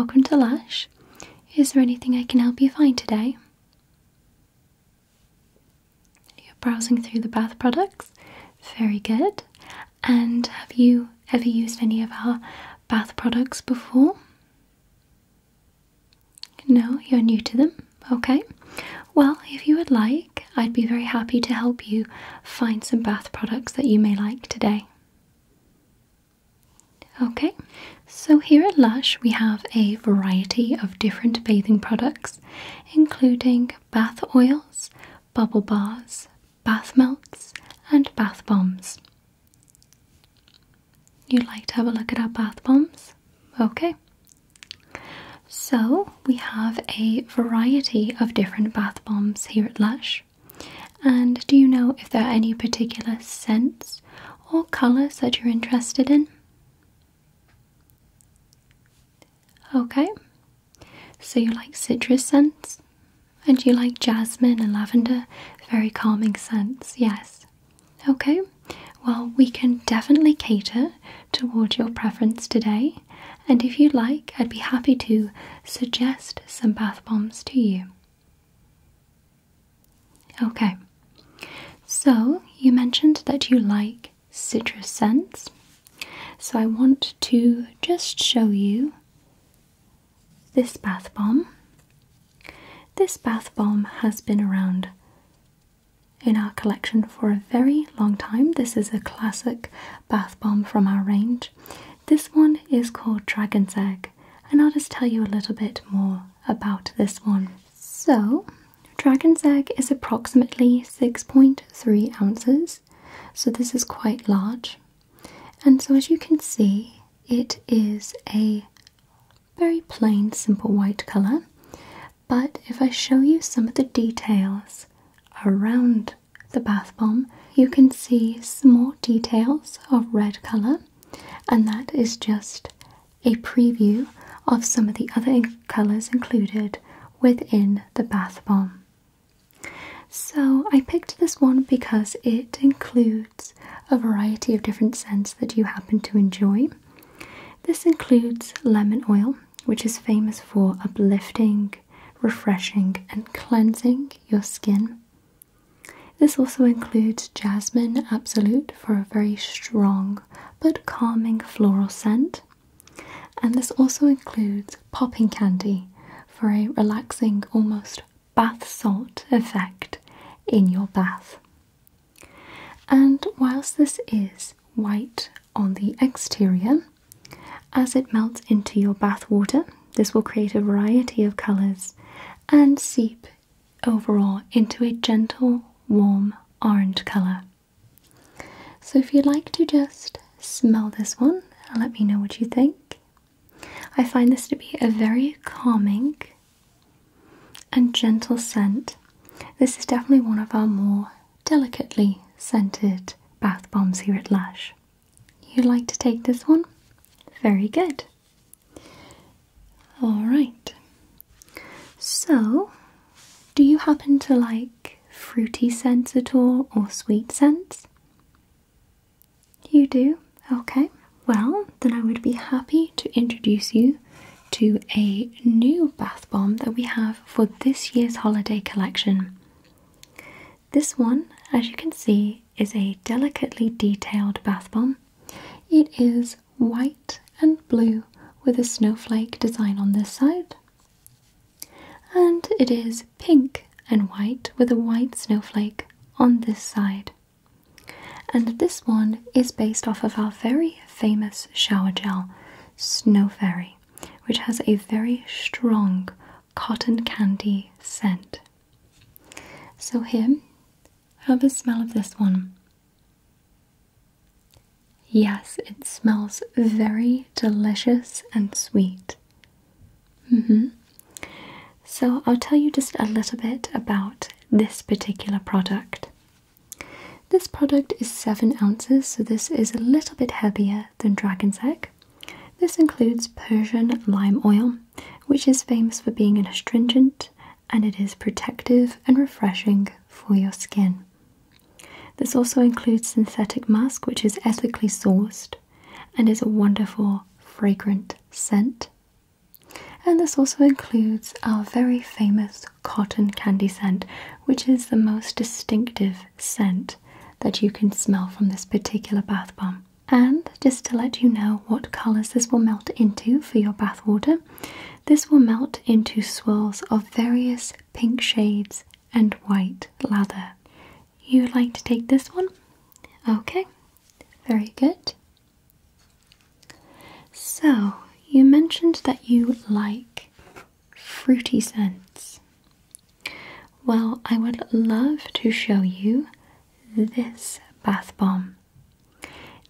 welcome to Lush. Is there anything I can help you find today? You're browsing through the bath products? Very good. And have you ever used any of our bath products before? No, you're new to them. Okay. Well, if you would like, I'd be very happy to help you find some bath products that you may like today. Okay, so here at Lush we have a variety of different bathing products, including bath oils, bubble bars, bath melts, and bath bombs. You'd like to have a look at our bath bombs? Okay. So, we have a variety of different bath bombs here at Lush. And do you know if there are any particular scents or colours that you're interested in? Okay, so you like citrus scents? And you like jasmine and lavender, very calming scents, yes. Okay, well, we can definitely cater towards your preference today, and if you'd like, I'd be happy to suggest some bath bombs to you. Okay, so you mentioned that you like citrus scents, so I want to just show you this bath bomb. This bath bomb has been around in our collection for a very long time. This is a classic bath bomb from our range. This one is called Dragon's Egg, and I'll just tell you a little bit more about this one. So, Dragon's Egg is approximately 6.3 ounces, so this is quite large. And so, as you can see, it is a very plain, simple white colour. But if I show you some of the details around the bath bomb, you can see small details of red colour, and that is just a preview of some of the other colours included within the bath bomb. So I picked this one because it includes a variety of different scents that you happen to enjoy. This includes lemon oil, which is famous for uplifting, refreshing, and cleansing your skin. This also includes jasmine absolute for a very strong but calming floral scent. And this also includes popping candy for a relaxing, almost bath salt effect in your bath. And whilst this is white on the exterior, as it melts into your bath water, this will create a variety of colours and seep overall into a gentle, warm orange colour. So, if you'd like to just smell this one and let me know what you think, I find this to be a very calming and gentle scent. This is definitely one of our more delicately scented bath bombs here at Lush. You'd like to take this one? Very good. Alright. So, do you happen to like fruity scents at all or sweet scents? You do? Okay. Well, then I would be happy to introduce you to a new bath bomb that we have for this year's holiday collection. This one, as you can see, is a delicately detailed bath bomb. It is white and blue with a snowflake design on this side. And it is pink and white with a white snowflake on this side. And this one is based off of our very famous shower gel, Snow Fairy, which has a very strong cotton candy scent. So, here, have a smell of this one. Yes, it smells very delicious and sweet. Mm hmm. So, I'll tell you just a little bit about this particular product. This product is 7 ounces, so this is a little bit heavier than Dragon's Egg. This includes Persian lime oil, which is famous for being an astringent and it is protective and refreshing for your skin. This also includes synthetic musk, which is ethically sourced and is a wonderful fragrant scent. And this also includes our very famous cotton candy scent, which is the most distinctive scent that you can smell from this particular bath bomb. And just to let you know what colours this will melt into for your bath water, this will melt into swirls of various pink shades and white lather. You would like to take this one? Okay, very good. So, you mentioned that you like fruity scents. Well, I would love to show you this bath bomb.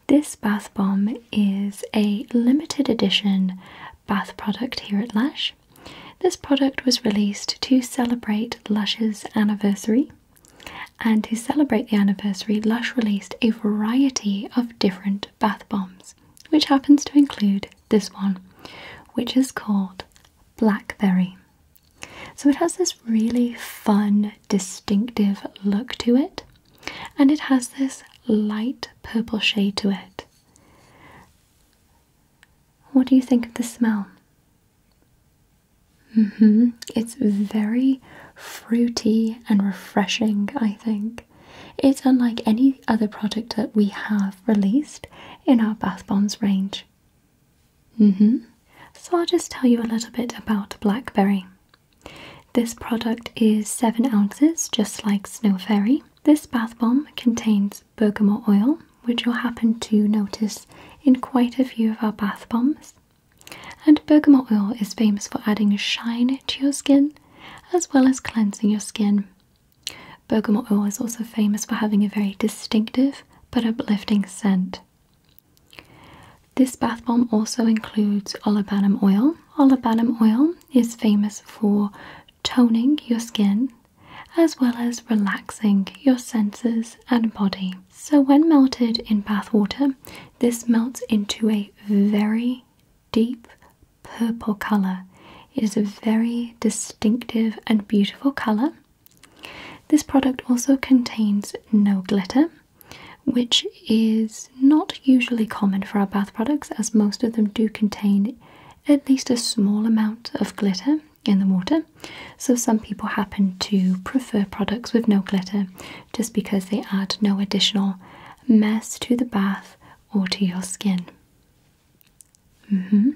This bath bomb is a limited edition bath product here at Lush. This product was released to celebrate Lush's anniversary. And to celebrate the anniversary, Lush released a variety of different bath bombs, which happens to include this one, which is called Blackberry. So it has this really fun, distinctive look to it, and it has this light purple shade to it. What do you think of the smell? Mm hmm. It's very fruity and refreshing, I think. It's unlike any other product that we have released in our bath bombs range. Mm hmm. So I'll just tell you a little bit about Blackberry. This product is 7 ounces, just like Snow Fairy. This bath bomb contains bergamot oil, which you'll happen to notice in quite a few of our bath bombs. And bergamot oil is famous for adding shine to your skin as well as cleansing your skin. Bergamot oil is also famous for having a very distinctive but uplifting scent. This bath bomb also includes olibanum oil. Olibanum oil is famous for toning your skin as well as relaxing your senses and body. So, when melted in bath water, this melts into a very deep purple color. It is a very distinctive and beautiful color. This product also contains no glitter, which is not usually common for our bath products, as most of them do contain at least a small amount of glitter in the water. So, some people happen to prefer products with no glitter just because they add no additional mess to the bath or to your skin. Mm-hmm.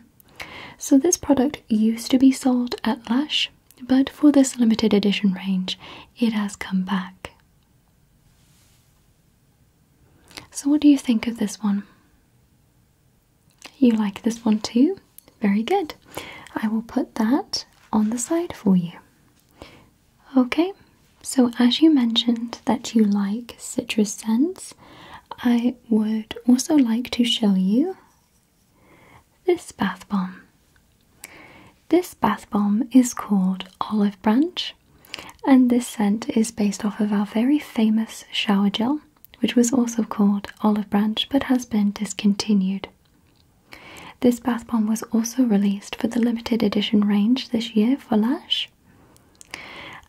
So, this product used to be sold at Lush, but for this limited edition range, it has come back. So, what do you think of this one? You like this one too? Very good. I will put that on the side for you. Okay, so as you mentioned that you like citrus scents, I would also like to show you this bath bomb. This bath bomb is called Olive Branch, and this scent is based off of our very famous shower gel, which was also called Olive Branch but has been discontinued. This bath bomb was also released for the limited edition range this year for Lush.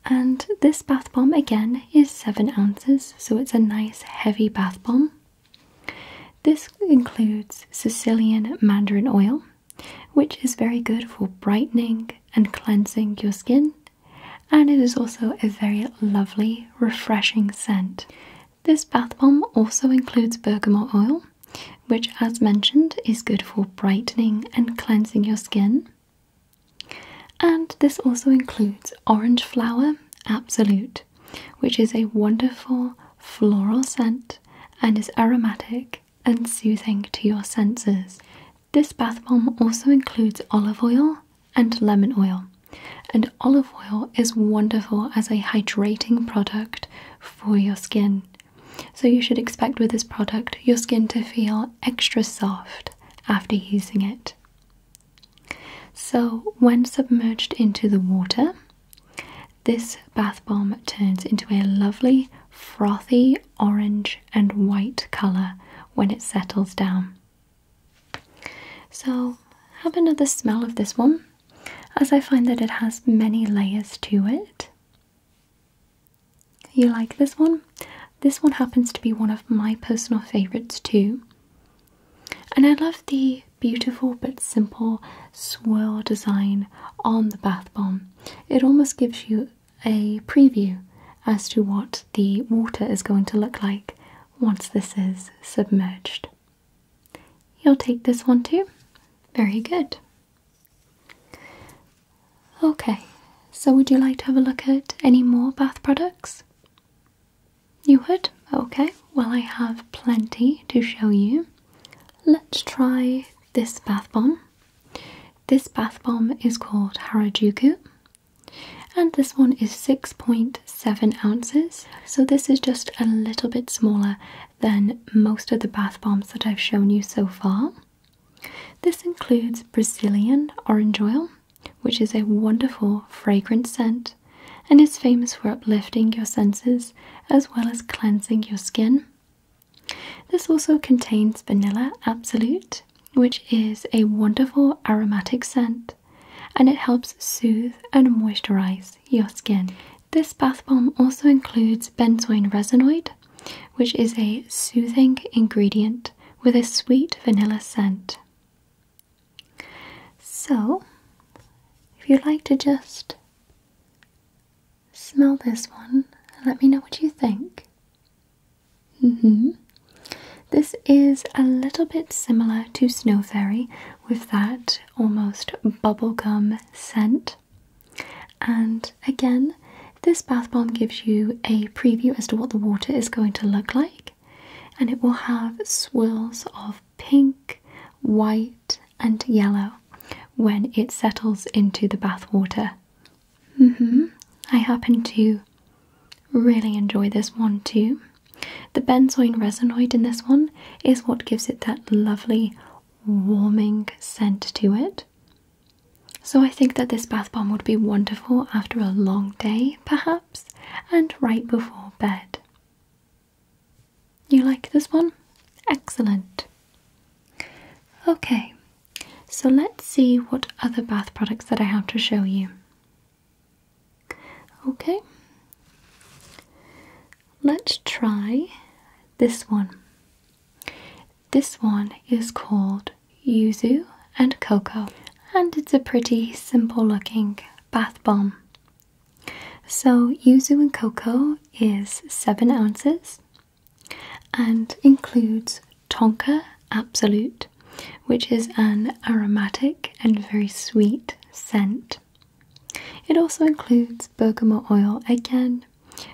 And this bath bomb again is 7 ounces, so it's a nice heavy bath bomb. This includes Sicilian mandarin oil, which is very good for brightening and cleansing your skin, and it is also a very lovely, refreshing scent. This bath bomb also includes bergamot oil, which, as mentioned, is good for brightening and cleansing your skin. And this also includes orange flower absolute, which is a wonderful floral scent and is aromatic and soothing to your senses. This bath bomb also includes olive oil and lemon oil, and olive oil is wonderful as a hydrating product for your skin. So, you should expect with this product your skin to feel extra soft after using it. So, when submerged into the water, this bath bomb turns into a lovely frothy orange and white colour when it settles down. So, have another smell of this one, as I find that it has many layers to it. You like this one? This one happens to be one of my personal favourites too. And I love the beautiful but simple swirl design on the bath bomb. It almost gives you a preview as to what the water is going to look like once this is submerged. You'll take this one too? Very good. Okay, so would you like to have a look at any more bath products? You would? Okay, well, I have plenty to show you. Let's try this bath bomb. This bath bomb is called Harajuku, and this one is 6.7 ounces, so this is just a little bit smaller than most of the bath bombs that I've shown you so far. This includes Brazilian orange oil, which is a wonderful fragrant scent and is famous for uplifting your senses as well as cleansing your skin. This also contains Vanilla Absolute, which is a wonderful aromatic scent and it helps soothe and moisturize your skin. This bath bomb also includes benzoin resinoid, which is a soothing ingredient with a sweet vanilla scent. So, if you'd like to just smell this one and let me know what you think. hmm. This is a little bit similar to Snow Fairy with that almost bubblegum scent. And again, this bath bomb gives you a preview as to what the water is going to look like, and it will have swirls of pink, white, and yellow when it settles into the bath water. hmm. I happen to really enjoy this one too. The benzoin resinoid in this one is what gives it that lovely warming scent to it. So I think that this bath bomb would be wonderful after a long day, perhaps, and right before bed. You like this one? Excellent. Okay, so let's see what other bath products that I have to show you. Okay, let's try this one. This one is called Yuzu and Cocoa, and it's a pretty simple looking bath bomb. So, Yuzu and Cocoa is 7 ounces and includes Tonka Absolute, which is an aromatic and very sweet scent. It also includes bergamot oil again,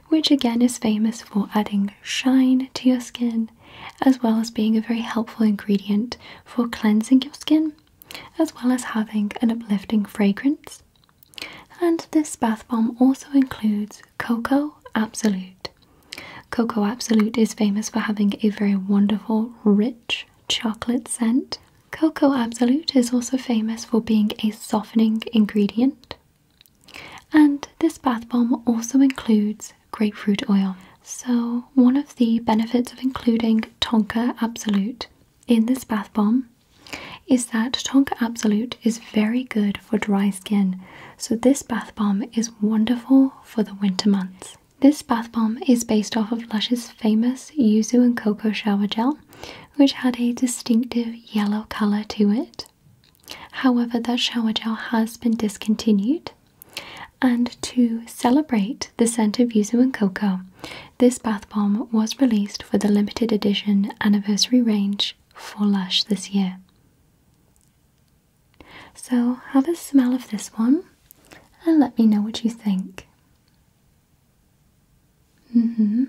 which again is famous for adding shine to your skin as well as being a very helpful ingredient for cleansing your skin as well as having an uplifting fragrance. And this bath bomb also includes Cocoa Absolute. Cocoa Absolute is famous for having a very wonderful, rich chocolate scent. Cocoa Absolute is also famous for being a softening ingredient. And this bath bomb also includes grapefruit oil. So, one of the benefits of including Tonka Absolute in this bath bomb is that Tonka Absolute is very good for dry skin. So, this bath bomb is wonderful for the winter months. This bath bomb is based off of Lush's famous Yuzu and Cocoa Shower Gel, which had a distinctive yellow colour to it. However, that shower gel has been discontinued. And to celebrate the scent of yuzu and cocoa, this bath bomb was released for the limited edition anniversary range for Lush this year. So, have a smell of this one and let me know what you think. Mm hmm.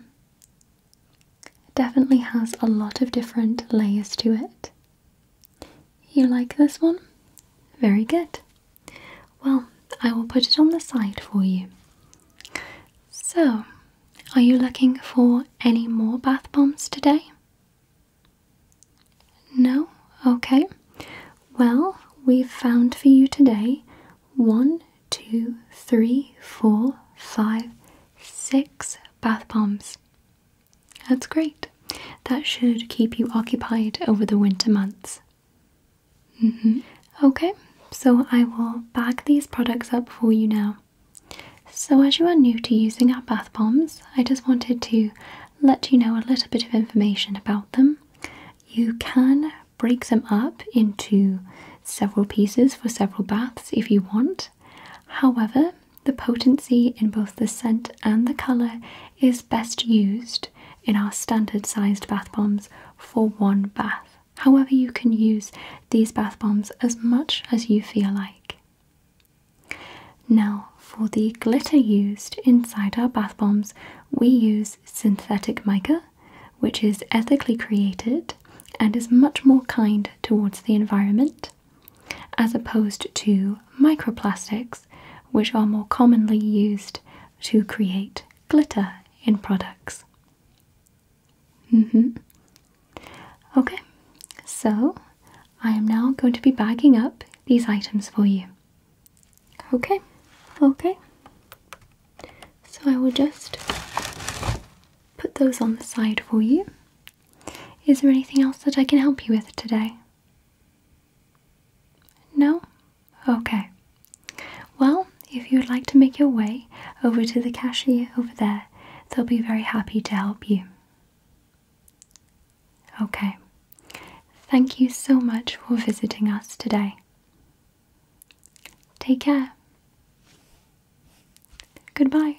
It definitely has a lot of different layers to it. You like this one? Very good. Well, I will put it on the side for you. So, are you looking for any more bath bombs today? No? Okay. Well, we've found for you today one, two, three, four, five, six bath bombs. That's great. That should keep you occupied over the winter months. Mm-hmm. Okay, so I will bag these products up for you now. So, as you are new to using our bath bombs, I just wanted to let you know a little bit of information about them. You can break them up into several pieces for several baths if you want. However, the potency in both the scent and the colour is best used in our standard sized bath bombs for one bath. However, you can use these bath bombs as much as you feel like. Now, for the glitter used inside our bath bombs, we use synthetic mica, which is ethically created and is much more kind towards the environment, as opposed to microplastics, which are more commonly used to create glitter in products. Hmm. Okay, so I am now going to be bagging up these items for you. Okay, okay. So I will just put those on the side for you. Is there anything else that I can help you with today? No? Okay. Well, if you would like to make your way over to the cashier over there, they'll be very happy to help you. Okay. Thank you so much for visiting us today. Take care. Goodbye.